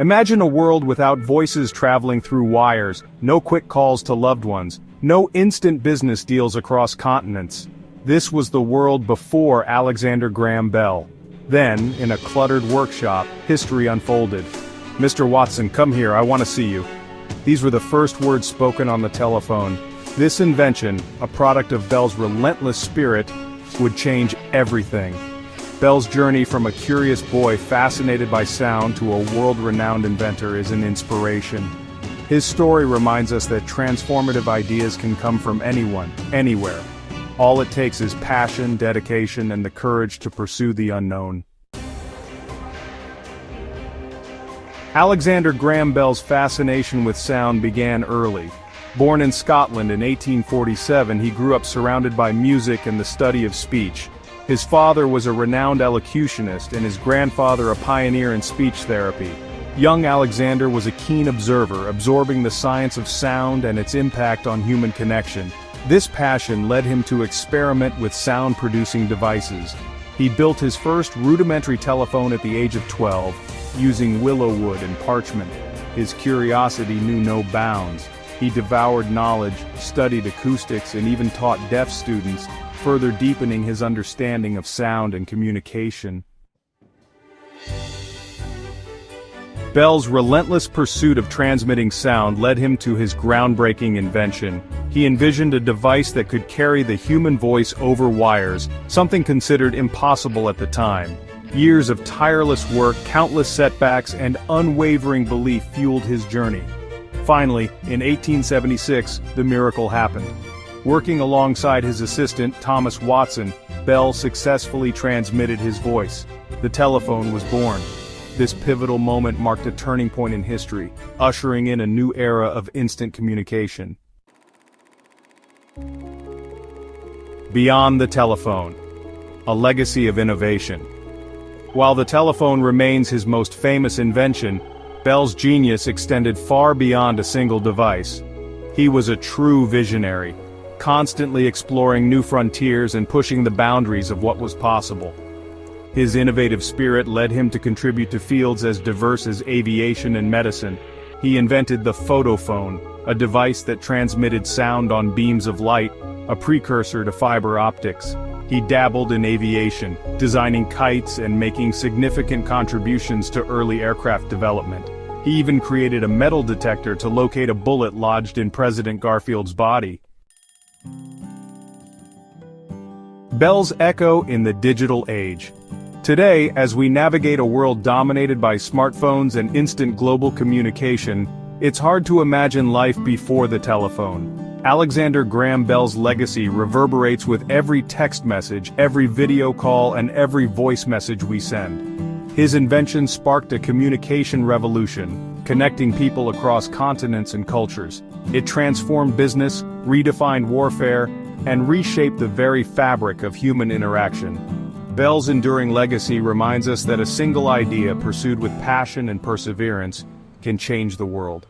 Imagine a world without voices traveling through wires, no quick calls to loved ones, no instant business deals across continents. This was the world before Alexander Graham Bell. Then, in a cluttered workshop, history unfolded. Mr. Watson, come here, I want to see you. These were the first words spoken on the telephone. This invention, a product of Bell's relentless spirit, would change everything. Bell's journey from a curious boy fascinated by sound to a world-renowned inventor is an inspiration. His story reminds us that transformative ideas can come from anyone, anywhere. All it takes is passion, dedication, and the courage to pursue the unknown. Alexander Graham Bell's fascination with sound began early. Born in Scotland in 1847 he grew up surrounded by music and the study of speech. His father was a renowned elocutionist and his grandfather a pioneer in speech therapy. Young Alexander was a keen observer, absorbing the science of sound and its impact on human connection. This passion led him to experiment with sound-producing devices. He built his first rudimentary telephone at the age of 12, using willow wood and parchment. His curiosity knew no bounds. He devoured knowledge, studied acoustics, and even taught deaf students, further deepening his understanding of sound and communication. Bell's relentless pursuit of transmitting sound led him to his groundbreaking invention. He envisioned a device that could carry the human voice over wires, something considered impossible at the time. Years of tireless work, countless setbacks, and unwavering belief fueled his journey. Finally, in 1876, the miracle happened. Working alongside his assistant, Thomas Watson, Bell successfully transmitted his voice. The telephone was born. This pivotal moment marked a turning point in history, ushering in a new era of instant communication. Beyond the telephone. A legacy of innovation. While the telephone remains his most famous invention, Bell's genius extended far beyond a single device. He was a true visionary, constantly exploring new frontiers and pushing the boundaries of what was possible. His innovative spirit led him to contribute to fields as diverse as aviation and medicine. He invented the photophone, a device that transmitted sound on beams of light, a precursor to fiber optics. He dabbled in aviation, designing kites and making significant contributions to early aircraft development. He even created a metal detector to locate a bullet lodged in President Garfield's body. Bell's echo in the digital age. Today, as we navigate a world dominated by smartphones and instant global communication, it's hard to imagine life before the telephone. Alexander Graham Bell's legacy reverberates with every text message, every video call, and every voice message we send. His invention sparked a communication revolution, connecting people across continents and cultures. It transformed business, redefined warfare, and reshaped the very fabric of human interaction. Bell's enduring legacy reminds us that a single idea pursued with passion and perseverance can change the world.